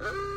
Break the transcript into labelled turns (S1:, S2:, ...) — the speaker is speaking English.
S1: Ah!